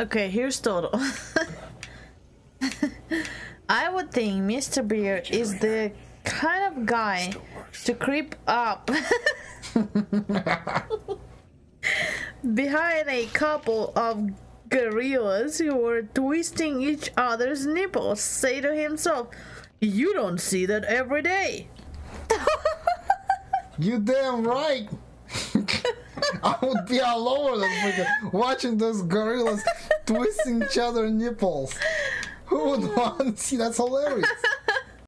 Okay, here's total. I would think Mr. Beer is the kind of guy to creep up behind a couple of gorillas who are twisting each other's nipples, say to himself, You don't see that every day. You damn right. I would be all over the freaking watching those gorillas twisting each other nipples. Who would want to see? That's hilarious.